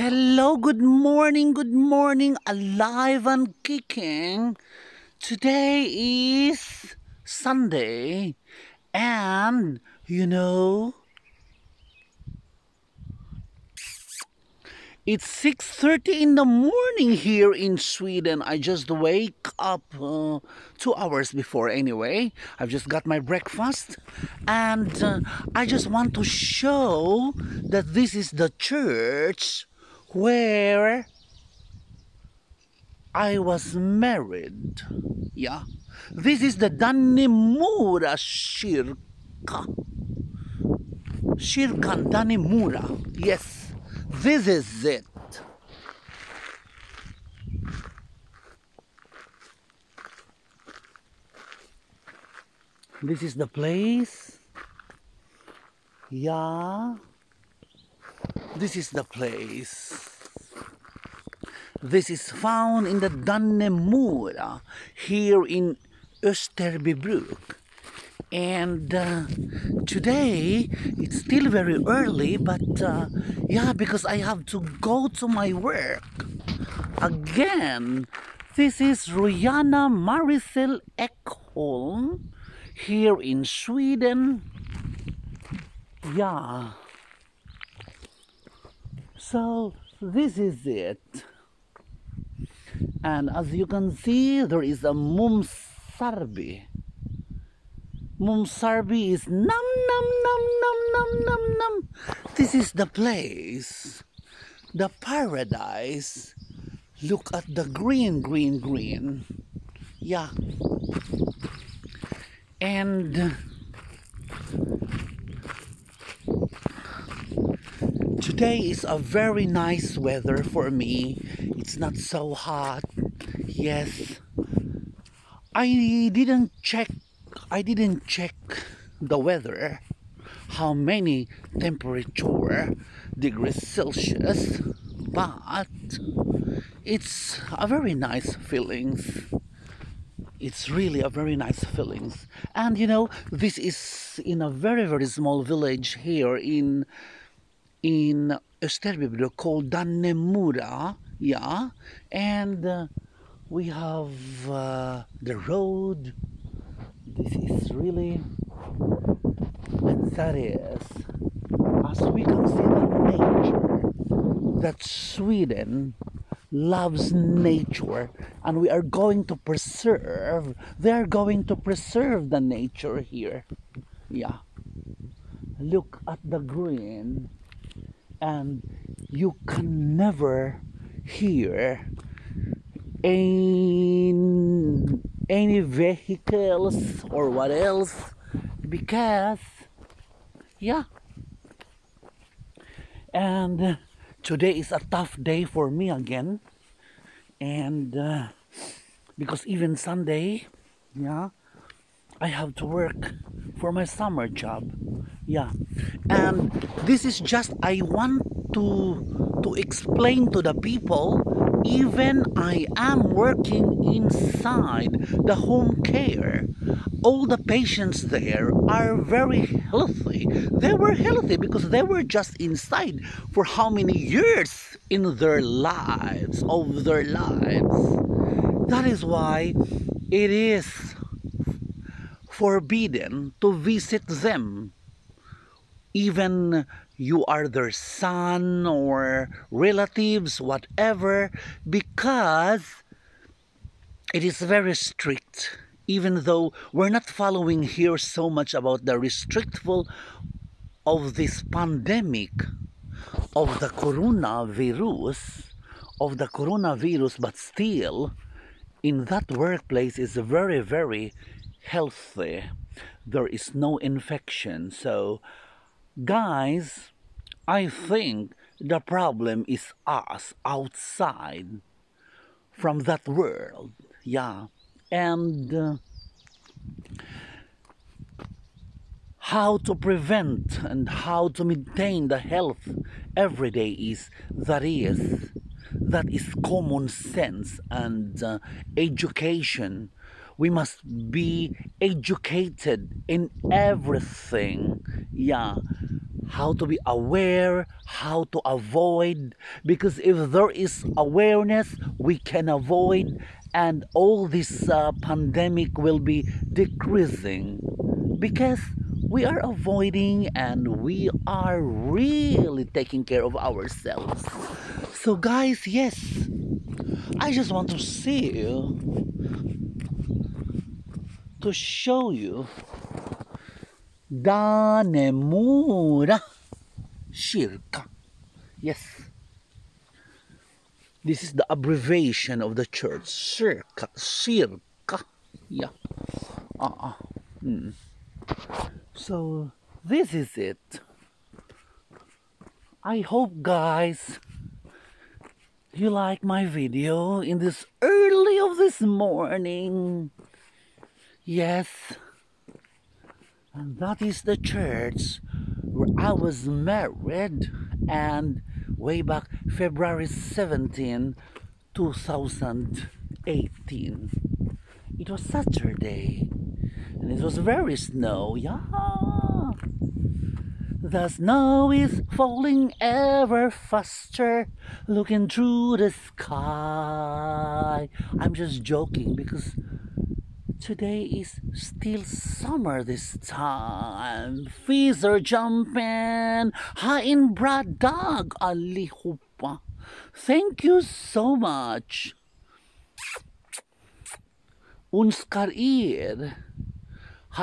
Hello, good morning, good morning, alive and kicking. Today is Sunday, and you know, it's 6:30 in the morning here in Sweden. I just wake up uh, 2 hours before anyway. I've just got my breakfast and uh, I just want to show that this is the church where I was married. Yeah. This is the Dannemora kyrka. Kyrkan Dannemora. Yes. This is it. This is the place. Yeah. This is the place. This is found in the Dannemora here in Österbybruk. And uh, today it's still very early, but uh, yeah, because I have to go to my work again. This is Rojana Maricel Ekholm here in Sweden. Yeah. So this is it. And as you can see, there is a Mumsarbi. Mumsarbi is num num num num num num num. This is the place, the paradise. Look at the green, green, green. Yeah. And today is a very nice weather for me. It's not so hot. Yes. I didn't check I didn't check the weather how many temperature degrees Celsius but it's a very nice feelings it's really a very nice feelings and you know this is in a very very small village here in in Österbybruk called Dannemora yeah and uh, we have uh, the road. This is really and that is as we can see the nature that Sweden loves nature and we are going to preserve they are going to preserve the nature here. Yeah. Look at the green and you can never hear any, any vehicles or what else because yeah. And today is a tough day for me again. And uh, because even sunday yeah i have to work for my summer job yeah. And this is just i want to to explain to the people even i am working inside the home care. All the patients there are very healthy. They were healthy because they were just inside for how many years in their lives of their lives. That is why it is forbidden to visit them even you are their son or relatives whatever because it is very strict. Even though we're not following here so much about the restrictful of this pandemic of the coronavirus of the coronavirus but still in that workplace is very very healthy. There is no infection. So guys i think the problem is us outside from that world yeah. And uh, how to prevent and how to maintain the health every day is that is that is common sense and uh, education we must be educated in everything yeah how to be aware, how to avoid. Because if there is awareness, we can avoid, and all this uh, pandemic will be decreasing. Because we are avoiding and we are really taking care of ourselves. So, guys, yes, I just want to see you to show you Dannemora kyrka. Yes. This is the abbreviation of the church. Shirka. Shirka. Yeah. Uh-uh. Mm. So, this is it. I hope, guys, you like my video in this early of this morning. Yes. And that is the church where I was married and way back February 17, 2018. It was Saturday and it was very snow. Yeah. The snow is falling ever faster, looking through the sky. I'm just joking because Today is still summer this time. Fees are jumping. Hi in Brad Dog, allihopa. Thank you so much. Unskar ir.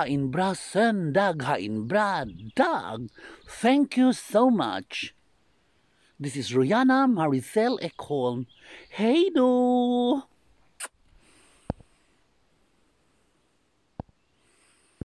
in bra söndag, in bra dag. Thank you so much. This is Rihanna Maricel Ekholm. Hey do.